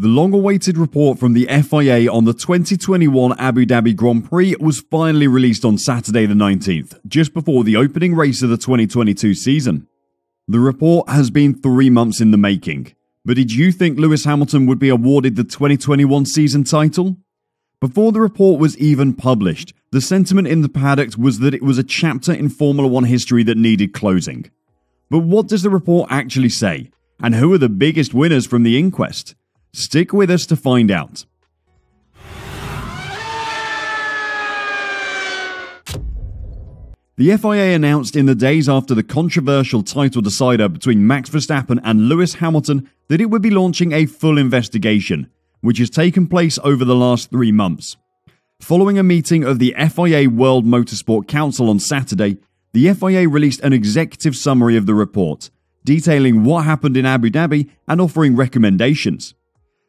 The long awaited report from the FIA on the 2021 Abu Dhabi Grand Prix was finally released on Saturday, the 19th, just before the opening race of the 2022 season. The report has been three months in the making, but did you think Lewis Hamilton would be awarded the 2021 season title? Before the report was even published, the sentiment in the paddock was that it was a chapter in Formula One history that needed closing. But what does the report actually say? And who are the biggest winners from the inquest? Stick with us to find out. The FIA announced in the days after the controversial title decider between Max Verstappen and Lewis Hamilton that it would be launching a full investigation, which has taken place over the last three months. Following a meeting of the FIA World Motorsport Council on Saturday, the FIA released an executive summary of the report, detailing what happened in Abu Dhabi and offering recommendations.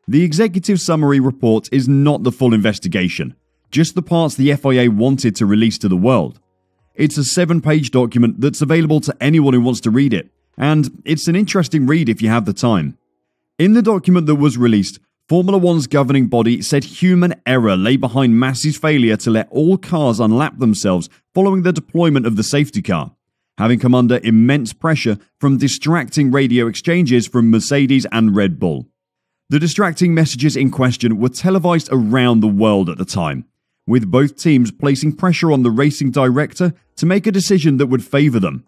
The executive summary report is not the full investigation, just the parts the FIA wanted to release to the world. It's a seven page document that's available to anyone who wants to read it, and it's an interesting read if you have the time. In the document that was released, Formula One's governing body said human error lay behind Masi's failure to let all cars unlap themselves following the deployment of the safety car, having come under immense pressure from distracting radio exchanges from Mercedes and Red Bull. The distracting messages in question were televised around the world at the time, with both teams placing pressure on the racing director to make a decision that would favour them.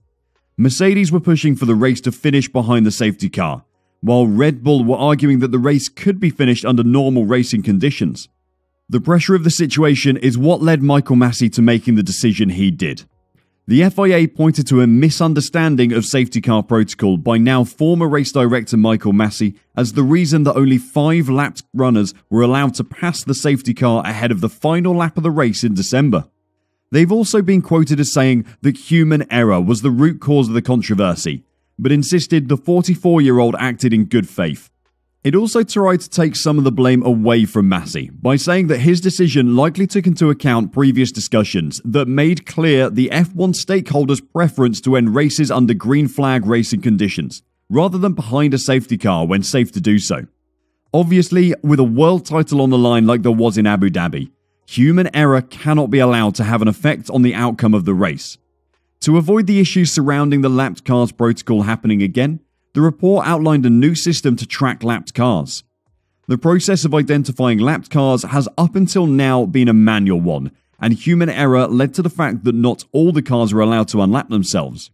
Mercedes were pushing for the race to finish behind the safety car, while Red Bull were arguing that the race could be finished under normal racing conditions. The pressure of the situation is what led Michael Masi to making the decision he did. The FIA pointed to a misunderstanding of safety car protocol by now former race director Michael Masi as the reason that only five lapped runners were allowed to pass the safety car ahead of the final lap of the race in December. They've also been quoted as saying that human error was the root cause of the controversy, but insisted the 44 year old acted in good faith. It also tried to take some of the blame away from Masi by saying that his decision likely took into account previous discussions that made clear the F1 stakeholders' preference to end races under green flag racing conditions, rather than behind a safety car when safe to do so. Obviously, with a world title on the line like there was in Abu Dhabi, human error cannot be allowed to have an effect on the outcome of the race. To avoid the issues surrounding the lapped cars protocol happening again, the report outlined a new system to track lapped cars. The process of identifying lapped cars has up until now been a manual one, and human error led to the fact that not all the cars were allowed to unlap themselves.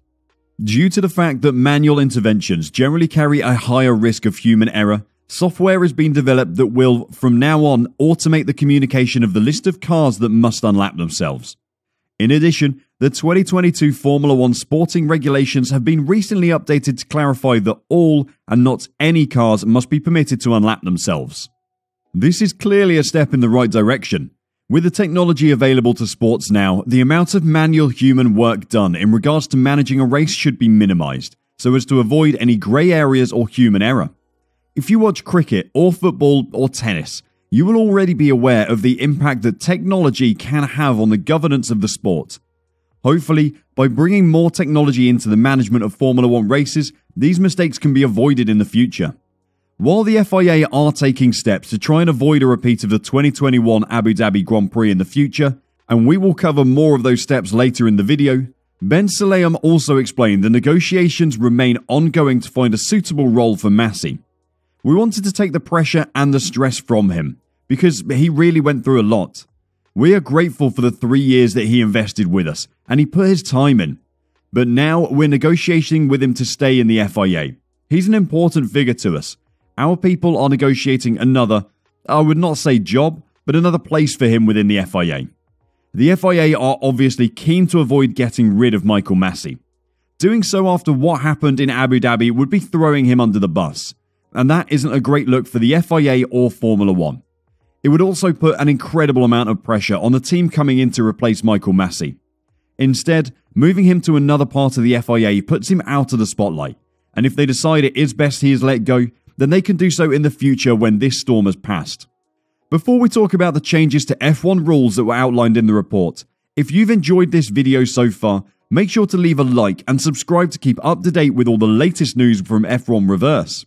Due to the fact that manual interventions generally carry a higher risk of human error, software has been developed that will, from now on, automate the communication of the list of cars that must unlap themselves. In addition, the 2022 Formula One sporting regulations have been recently updated to clarify that all and not any cars must be permitted to unlap themselves. This is clearly a step in the right direction. With the technology available to sports now, the amount of manual human work done in regards to managing a race should be minimized, so as to avoid any grey areas or human error. If you watch cricket or football or tennis, you will already be aware of the impact that technology can have on the governance of the sport. Hopefully, by bringing more technology into the management of Formula One races, these mistakes can be avoided in the future. While the FIA are taking steps to try and avoid a repeat of the 2021 Abu Dhabi Grand Prix in the future, and we will cover more of those steps later in the video, Ben Sulayem also explained the negotiations remain ongoing to find a suitable role for Masi. We wanted to take the pressure and the stress from him, because he really went through a lot. We are grateful for the three years that he invested with us, and he put his time in. But now we're negotiating with him to stay in the FIA. He's an important figure to us. Our people are negotiating another, I would not say job, but another place for him within the FIA. The FIA are obviously keen to avoid getting rid of Michael Masi. Doing so after what happened in Abu Dhabi would be throwing him under the bus, and that isn't a great look for the FIA or Formula One. It would also put an incredible amount of pressure on the team coming in to replace Michael Masi. Instead, moving him to another part of the FIA puts him out of the spotlight, and if they decide it is best he is let go, then they can do so in the future when this storm has passed. Before we talk about the changes to F1 rules that were outlined in the report, if you've enjoyed this video so far, make sure to leave a like and subscribe to keep up to date with all the latest news from F1 Reverse.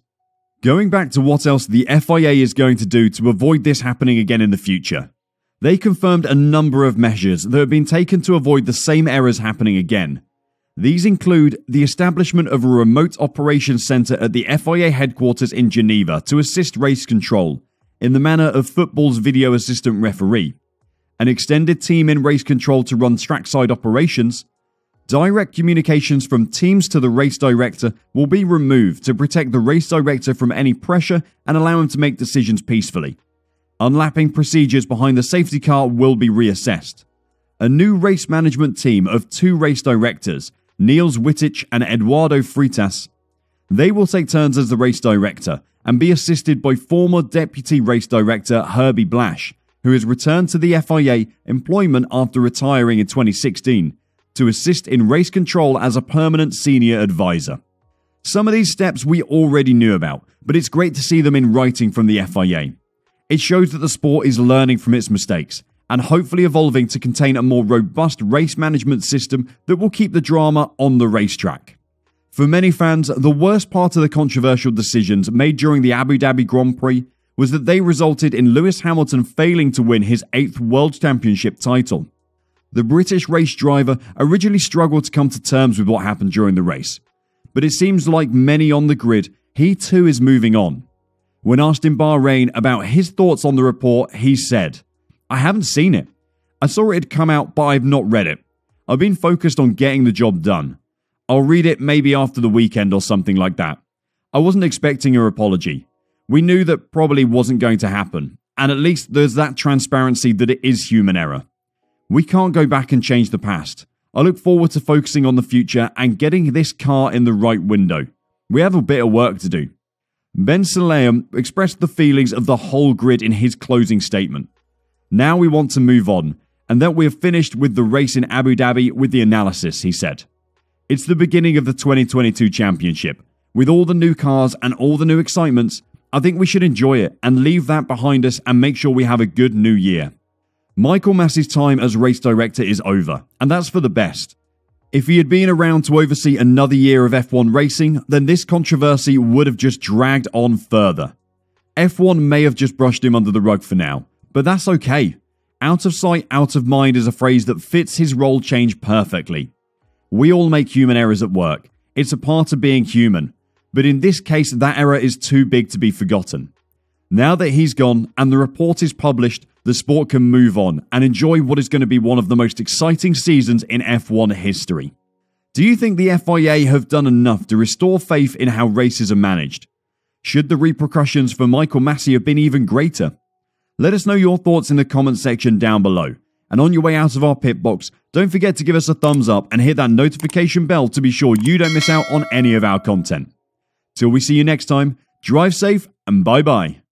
Going back to what else the FIA is going to do to avoid this happening again in the future. They confirmed a number of measures that have been taken to avoid the same errors happening again. These include the establishment of a remote operations center at the FIA headquarters in Geneva to assist race control, in the manner of football's video assistant referee, an extended team in race control to run trackside operations, direct communications from teams to the race director will be removed to protect the race director from any pressure and allow him to make decisions peacefully. Unlapping procedures behind the safety car will be reassessed. A new race management team of two race directors, Niels Wittich and Eduardo Freitas, they will take turns as the race director and be assisted by former deputy race director Herbie Blash, who has returned to the FIA employment after retiring in 2016 to assist in race control as a permanent senior advisor. Some of these steps we already knew about, but it's great to see them in writing from the FIA. It shows that the sport is learning from its mistakes and hopefully evolving to contain a more robust race management system that will keep the drama on the racetrack. For many fans, the worst part of the controversial decisions made during the Abu Dhabi Grand Prix was that they resulted in Lewis Hamilton failing to win his eighth World Championship title. The British race driver originally struggled to come to terms with what happened during the race, but it seems like many on the grid, he too is moving on. When asked in Bahrain about his thoughts on the report, he said, I haven't seen it. I saw it had come out, but I've not read it. I've been focused on getting the job done. I'll read it maybe after the weekend or something like that. I wasn't expecting your apology. We knew that probably wasn't going to happen, and at least there's that transparency that it is human error. We can't go back and change the past. I look forward to focusing on the future and getting this car in the right window. We have a bit of work to do. Ben Sulayem expressed the feelings of the whole grid in his closing statement. Now we want to move on, and that we have finished with the race in Abu Dhabi with the analysis, he said. It's the beginning of the 2022 championship. With all the new cars and all the new excitements, I think we should enjoy it and leave that behind us and make sure we have a good new year. Michael Masi's time as race director is over, and that's for the best. If he had been around to oversee another year of F1 racing, then this controversy would have just dragged on further. F1 may have just brushed him under the rug for now, but that's okay. Out of sight, out of mind is a phrase that fits his role change perfectly. We all make human errors at work. It's a part of being human. But in this case, that error is too big to be forgotten. Now that he's gone and the report is published, the sport can move on and enjoy what is going to be one of the most exciting seasons in F1 history. Do you think the FIA have done enough to restore faith in how races are managed? Should the repercussions for Michael Masi have been even greater? Let us know your thoughts in the comment section down below. And on your way out of our pit box, don't forget to give us a thumbs up and hit that notification bell to be sure you don't miss out on any of our content. Till we see you next time, drive safe and bye bye.